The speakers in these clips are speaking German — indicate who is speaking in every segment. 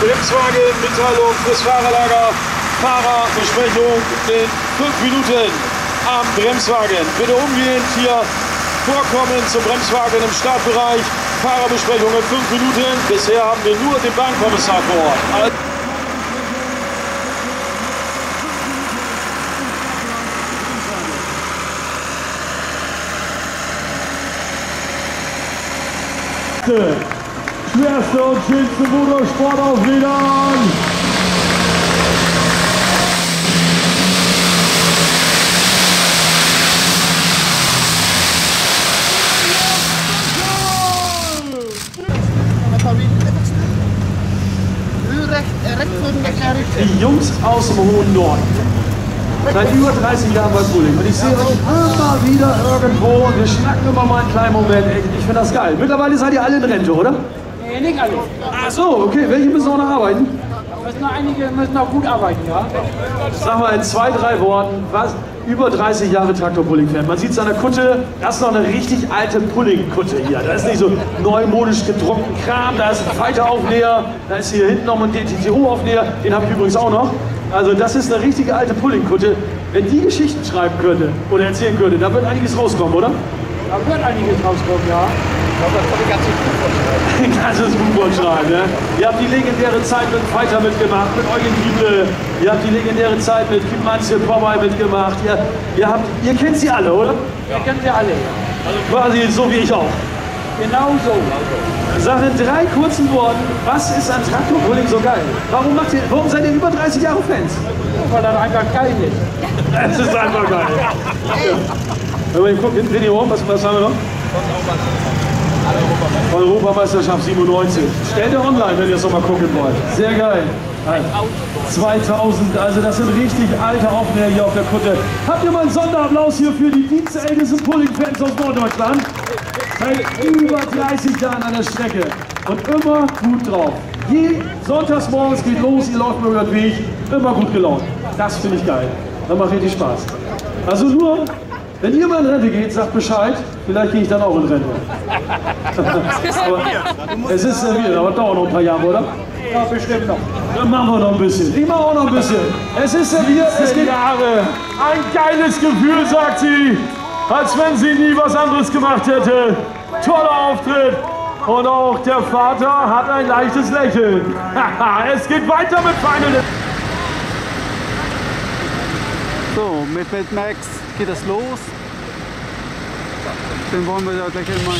Speaker 1: Bremswagen, Mitteilung fürs Fahrerlager, Fahrerbesprechung in fünf Minuten am Bremswagen. Bitte umgehend hier vorkommen zum Bremswagen im Startbereich. Fahrerbesprechung in fünf Minuten. Bisher haben wir nur den Bahnkommissar vor Ort.
Speaker 2: Schwerste und schönste Motorsport auf Rädern.
Speaker 1: Die Jungs aus dem hohen Norden. Seit über 30 Jahren bei Bulling. Und ich sehe euch immer wieder irgendwo wir schnacken immer mal einen kleinen Moment. Ich finde das geil. Mittlerweile seid ihr alle in Rente, oder?
Speaker 3: Nee, nicht alle.
Speaker 1: Ach so, okay. Welche müssen auch noch arbeiten?
Speaker 3: Müssen noch einige müssen noch gut arbeiten, ja.
Speaker 1: Sag mal in zwei, drei Worten, was über 30 Jahre Traktor-Pulling-Fan. Man sieht es an der Kutte, das ist noch eine richtig alte Pulling-Kutte hier. Da ist nicht so neumodisch gedruckten Kram, da ist ein Fighter-Aufnäher, da ist hier hinten noch ein DTTO-Aufnäher, den habe ich übrigens auch noch. Also das ist eine richtige alte Pulling-Kutte. Wenn die Geschichten schreiben könnte oder erzählen könnte, da wird einiges rauskommen, oder?
Speaker 3: Da wird einiges rauskommen, ja.
Speaker 1: Ein ganzes Buch schreiben, ne? Ihr habt die legendäre Zeit mit Fighter mitgemacht, mit Eugen Dieble. Ihr habt die legendäre Zeit mit Kim Manzio Popeye mitgemacht. Ihr, ihr, habt, ihr kennt sie alle, oder?
Speaker 3: Wir kennen sie alle.
Speaker 1: Also quasi so wie ich auch.
Speaker 3: Genau so.
Speaker 1: Sag in drei kurzen Worten, was ist an Traktorpulling so geil? Warum, macht ihr, warum seid ihr über 30 Jahre Fans?
Speaker 3: Weil das einfach geil ist.
Speaker 1: Es ist einfach geil. Ja. Wenn wir gucken, hinten Video, was, was haben wir noch? Europameisterschaft 97. Stellt ihr online, wenn ihr es nochmal gucken wollt. Sehr geil. 2000, also das sind richtig alte Aufnäher hier auf der Kutte. Habt ihr mal einen Sonderapplaus hier für die dienstältesten Pulling-Fans aus Norddeutschland? Seit über 30 Jahren an der Strecke und immer gut drauf. Je sonntags morgens geht los, ihr läuft über den Weg, immer gut gelaunt. Das finde ich geil. Das macht richtig Spaß. Also nur, wenn ihr mal in Rente geht, sagt Bescheid. Vielleicht gehe ich dann auch in Rente. aber es ist serviert, aber dauert noch ein paar Jahre, oder?
Speaker 3: Ja, bestimmt noch.
Speaker 1: Dann machen wir noch ein bisschen. Ich mache auch noch ein bisschen. Es ist serviert, es geht
Speaker 2: Jahre. Ein geiles Gefühl, sagt sie. Als wenn sie nie was anderes gemacht hätte. Toller Auftritt. Und auch der Vater hat ein leichtes Lächeln. es geht weiter mit Final.
Speaker 4: So, mit Mad Max geht es los. Den wollen wir da gleich einmal.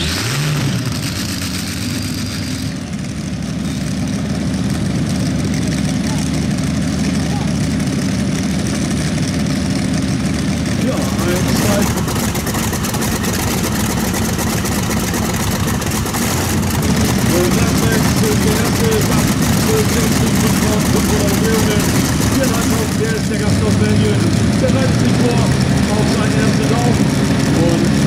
Speaker 1: Ja, ein, zwei. Der ist der Gast aus Belgien. Der bereitet sich vor auf seinen ersten Lauf. Und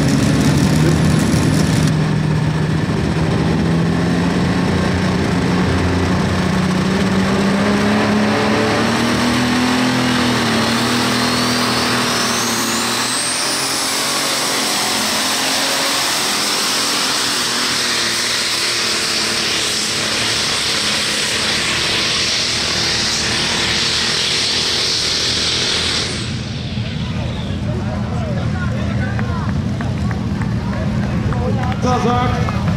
Speaker 1: Da sagt,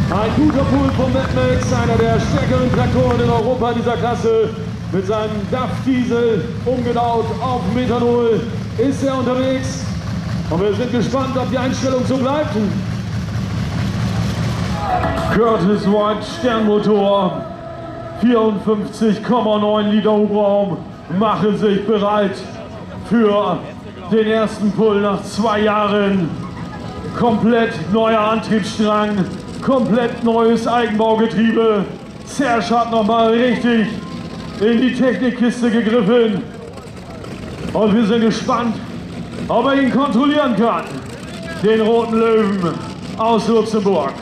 Speaker 1: ein guter Pool von Mad Max, einer der stärkeren Traktoren in Europa dieser Klasse. Mit seinem DAF Diesel, umgebaut auf Methanol, ist er unterwegs. Und wir sind gespannt, ob die Einstellung so bleibt. Curtis White Sternmotor, 54,9 Liter Hubraum, machen sich bereit für den ersten Pull nach zwei Jahren. Komplett neuer Antriebsstrang, komplett neues Eigenbaugetriebe. Serge hat nochmal richtig in die Technikkiste gegriffen. Und wir sind gespannt, ob er ihn kontrollieren kann. Den roten Löwen aus Luxemburg.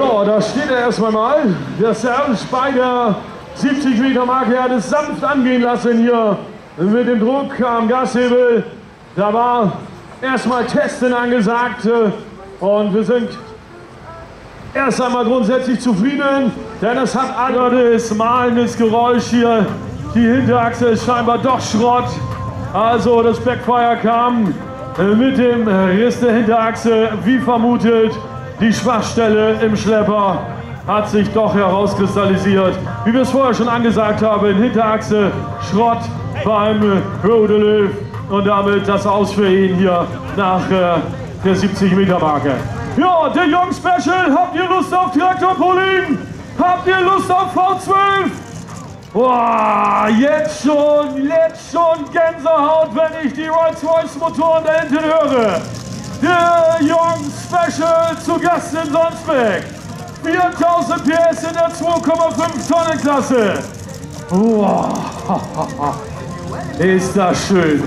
Speaker 1: Ja, da steht er erstmal mal. Bei der 70 Meter Marke hat es sanft angehen lassen hier mit dem Druck am Gashebel. Da war erstmal Testen angesagt äh, und wir sind erst einmal grundsätzlich zufrieden, denn es hat anderes malendes Geräusch hier. Die Hinterachse ist scheinbar doch Schrott. Also das Backfire kam äh, mit dem Riss der Hinterachse, wie vermutet. Die Schwachstelle im Schlepper hat sich doch herauskristallisiert. Wie wir es vorher schon angesagt haben, Hinterachse, Schrott beim Rodelift und damit das Aus für ihn hier nach äh, der 70 Meter Marke. Ja, der Young Special, habt ihr Lust auf Traktorpolin? Habt ihr Lust auf V12? Boah, jetzt schon, jetzt schon Gänsehaut, wenn ich die Rolls-Royce Motoren da hinten höre. Der Young Special zu Gast in Sonsbeck. 4000 PS in der 2,5 Tonnen Klasse. Wow. Ist das schön.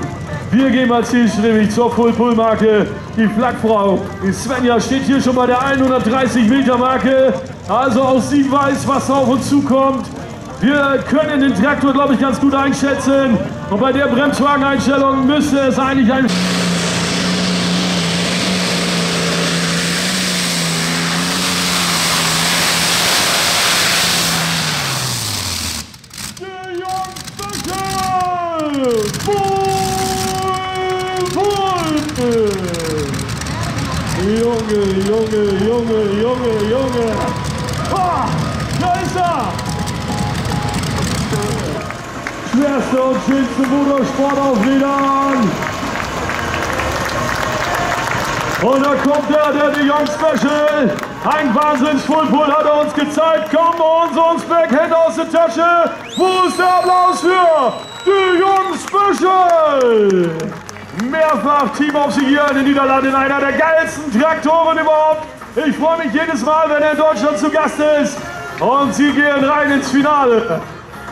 Speaker 1: Wir gehen mal zielstrebig zur Full-Pull-Marke. Die Flakfrau, die Svenja, steht hier schon bei der 130 Meter Marke. Also auch sie weiß, was auf uns zukommt. Wir können den Traktor, glaube ich, ganz gut einschätzen. Und bei der Bremswageneinstellung müsste es eigentlich ein... Der Young Special! Full, full! Junge, Junge, Junge, Junge, Junge! Ah, da ist er! Schwerste und schönste Motorsport auf Rädern! Und da kommt der, der die Young Special. Ein wahnsinns Fullpull hat er uns gezeigt. Komm, uns uns back, Hände aus der Tasche. Wo ist der Applaus für die Young Special? Mehrfach Team of the Year in den Niederlanden. Einer der geilsten Traktoren überhaupt. Ich freue mich jedes Mal, wenn er in Deutschland zu Gast ist. Und sie gehen rein ins Finale.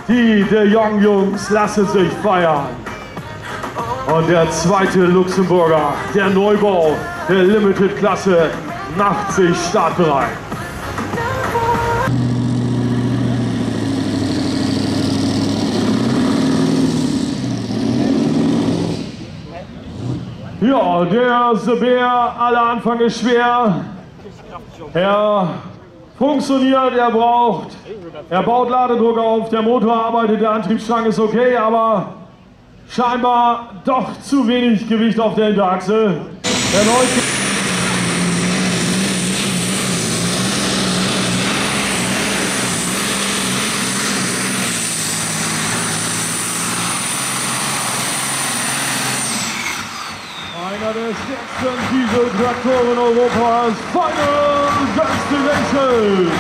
Speaker 1: Die der Young Jungs lassen sich feiern. Und der zweite Luxemburger, der Neubau der Limited-Klasse, macht sich startbereit. Ja, der Seber, aller Anfang ist schwer. Er funktioniert, er braucht, er baut Ladedruck auf, der Motor arbeitet, der Antriebsstrang ist okay, aber scheinbar doch zu wenig Gewicht auf der Hinterachse. Erneut einer der stärksten Dieseltraktoren Europas, Final Destination.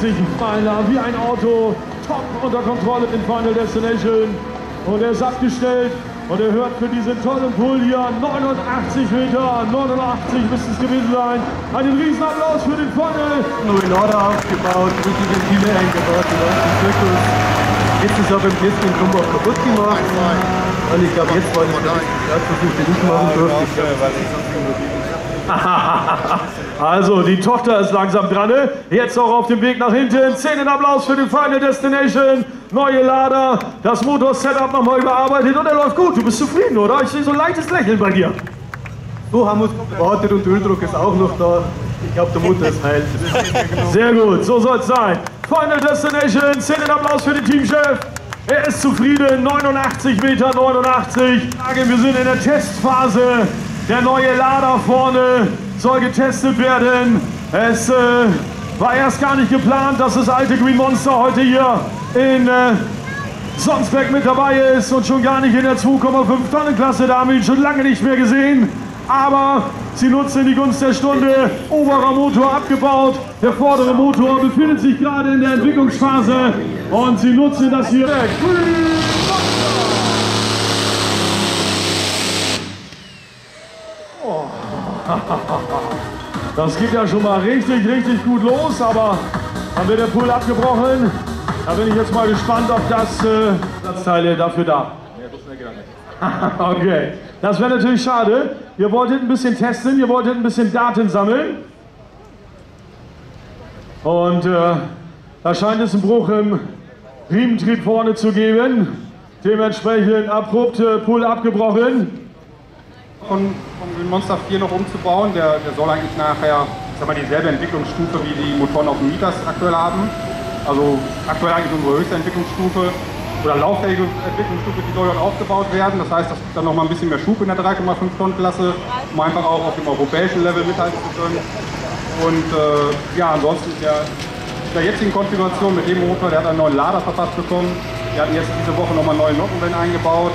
Speaker 1: sich Pfeiler wie ein Auto, top unter Kontrolle in Final Destination. Und er ist abgestellt und er hört für diesen tollen Pull hier 89 Meter, 89 müsste es gewesen sein. Einen Riesenapplaus für den Funnel.
Speaker 4: Neue Lader aufgebaut, richtig Ventile eingebaut, die ganzen Zirkus. Jetzt ist er beim Testen in Krummbach kaputt gemacht. Und ich glaube, jetzt war das der Versuch, den ich machen durfte. Ich glaub,
Speaker 1: Also, die Tochter ist langsam dran. ne? Jetzt auch auf dem Weg nach hinten. Szenenapplaus für den Final Destination. Neue Lader, das Motor-Setup nochmal überarbeitet und er läuft gut. Du bist zufrieden, oder? Ich sehe so ein leichtes Lächeln bei dir.
Speaker 4: So haben wir es gewartet und Öldruck ist auch noch da. Ich glaube, der Motor ist heil.
Speaker 1: Sehr gut, so soll es sein. Final Destination, Szenenapplaus für den Teamchef. Er ist zufrieden, 89 Meter 89. Wir sind in der Testphase. Der neue Lader vorne soll getestet werden. Es äh, war erst gar nicht geplant, dass das alte Green Monster heute hier in äh, Sonsbeck mit dabei ist und schon gar nicht in der 2,5 Tonnen Klasse. Da haben wir ihn schon lange nicht mehr gesehen. Aber Sie nutzen die Gunst der Stunde. Oberer Motor abgebaut. Der vordere Motor befindet sich gerade in der Entwicklungsphase. Und sie nutzen das hier. Oh. Das geht ja schon mal richtig, richtig gut los, aber dann wird der Pool abgebrochen. Da bin ich jetzt mal gespannt, ob das äh, dafür da. okay, das wäre natürlich schade. Ihr wolltet ein bisschen testen, ihr wolltet ein bisschen Daten sammeln. Und äh, da scheint es einen Bruch im Riementrieb vorne zu geben. Dementsprechend abrupt äh, Pool abgebrochen.
Speaker 5: Von, von Monster 4 noch umzubauen. Der, der soll eigentlich nachher sag mal, dieselbe Entwicklungsstufe wie die Motoren auf dem Mieters aktuell haben. Also aktuell eigentlich unsere höchste Entwicklungsstufe oder lauffähige Entwicklungsstufe, die soll dort aufgebaut werden. Das heißt, das gibt dann noch mal ein bisschen mehr Schub in der 3,5 Tonnen Klasse, um einfach auch auf dem europäischen Level mithalten zu können. Und äh, ja, ansonsten in der jetzigen Konfiguration mit dem Motor, der hat einen neuen Lader verpasst bekommen. Wir hatten jetzt diese Woche nochmal neue Nockenwellen eingebaut,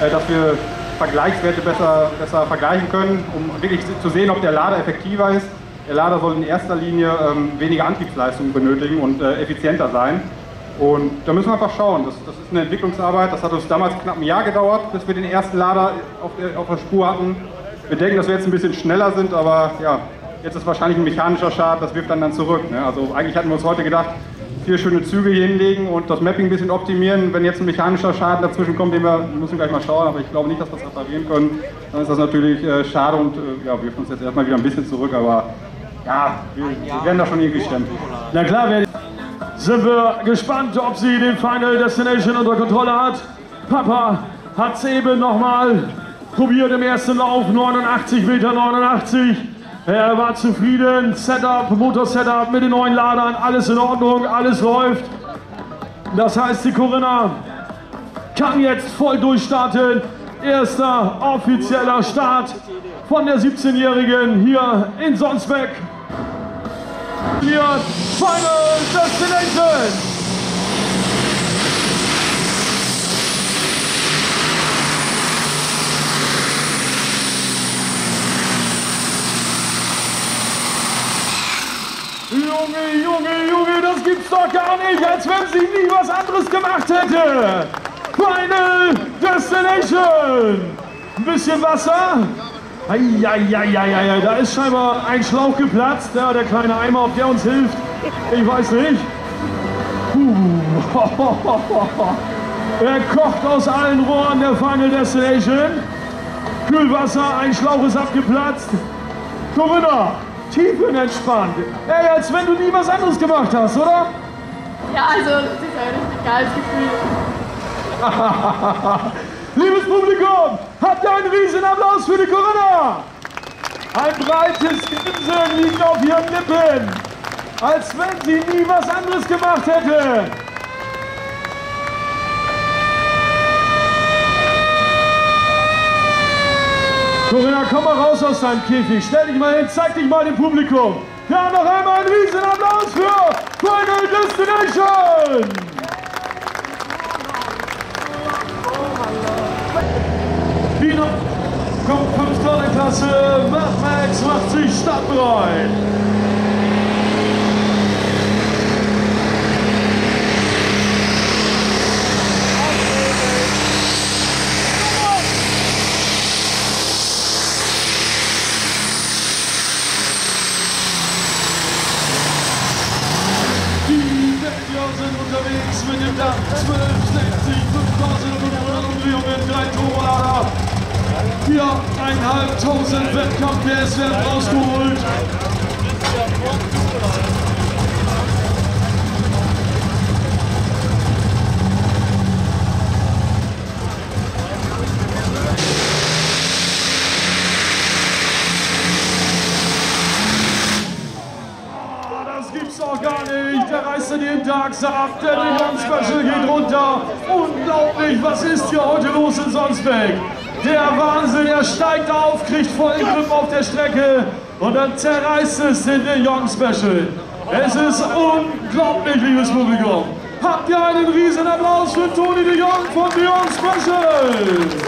Speaker 5: äh, dass wir Vergleichswerte besser, besser vergleichen können, um wirklich zu sehen, ob der Lader effektiver ist. Der Lader soll in erster Linie ähm, weniger Antriebsleistung benötigen und äh, effizienter sein. Und da müssen wir einfach schauen. Das, das ist eine Entwicklungsarbeit. Das hat uns damals knapp ein Jahr gedauert, bis wir den ersten Lader auf der, auf der Spur hatten. Wir denken, dass wir jetzt ein bisschen schneller sind, aber ja, jetzt ist wahrscheinlich ein mechanischer Schaden, das wirft dann dann zurück. Ne? Also eigentlich hatten wir uns heute gedacht, vier schöne Züge hinlegen und das Mapping ein bisschen optimieren. Wenn jetzt ein mechanischer Schaden dazwischen kommt, den wir müssen gleich mal schauen, aber ich glaube nicht, dass wir es reparieren können, dann ist das natürlich äh, schade und äh, ja, wirft uns jetzt erstmal wieder ein bisschen zurück, aber ja, wir, wir werden da schon irgendwie stemmen.
Speaker 1: Na klar, sind wir gespannt, ob sie den Final Destination unter Kontrolle hat. Papa hat es eben nochmal probiert im ersten Lauf, 89 Meter 89. Er war zufrieden, Setup, Motor-Setup mit den neuen Ladern, alles in Ordnung, alles läuft. Das heißt, die Corinna kann jetzt voll durchstarten. Erster offizieller Start von der 17-Jährigen hier in Sonsbeck. Hier Final Destination. Junge, Junge, Junge, das gibt's doch gar nicht, als wenn sie nie was anderes gemacht hätte. Final Destination. Ein bisschen Wasser. Eieieiei, da ist scheinbar ein Schlauch geplatzt. Ja, der kleine Eimer, ob der uns hilft, ich weiß nicht. Er kocht aus allen Rohren der Final Destination. Kühlwasser, ein Schlauch ist abgeplatzt. Corinna, tiefenentspannt. Ey, als wenn du nie was anderes gemacht hast, oder?
Speaker 6: Ja, also das ist ein richtig geiles Gefühl.
Speaker 1: Liebes Publikum, habt ihr einen riesen Applaus für die Corinna? Ein breites Grinsen liegt auf ihren Lippen, als wenn sie nie was anderes gemacht hätte. Corinna, komm mal raus aus deinem Käfig. Stell dich mal hin, zeig dich mal dem Publikum. Haben noch einmal einen riesen Applaus für Final Destination. Wiener kommt 5 Tonnen Klasse. Mad Max macht sich startbereit. Die Belgier sind unterwegs mit dem Dach 1260 5500 Umdrehungen, drei Turbolader. Viereinhalbtausend Wettkampf-PS werden rausgeholt. Oh, Das gibt's doch gar nicht. Der reißt ab. Der Leon Special geht runter. Unglaublich. Was ist hier heute los in Sonsbeck? Der Wahnsinn. Er steigt auf, kriegt vollen Grip auf der Strecke. Und dann zerreißt es den De Jong Special. Es ist unglaublich, liebes Publikum. Habt ihr einen riesen Applaus für Toni De Jong von De Jong Special?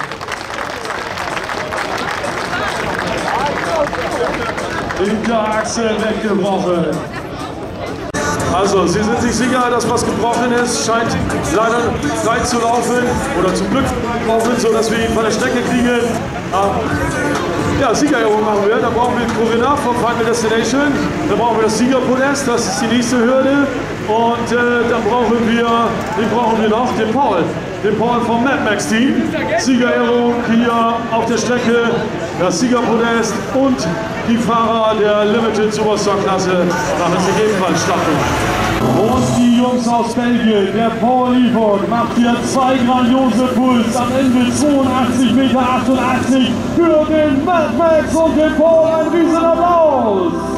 Speaker 7: Hinterachse weggebrochen.
Speaker 1: Also, Sie sind sich sicher, dass was gebrochen ist, scheint leider frei zu laufen oder zum Glück laufen, sodass wir ihn von der Strecke kriegen. Ähm, ja, Siegerehrung machen wir. Da brauchen wir Corinna vom Final Destination. Dann brauchen wir das Siegerpodest, das ist die nächste Hürde. Und äh, dann brauchen wir, den brauchen wir noch, den Paul. Den Paul vom Mad Max Team. Siegerehrung hier auf der Strecke, das Siegerpodest und die Fahrer der Limited Superstar Klasse machen sich ebenfalls Startung.
Speaker 7: Und die Jungs aus Belgien, der Paul Livon macht hier zwei grandiose Puls am Ende 82 Meter 88 für den Mad Max und den Paul. Ein riesen Applaus!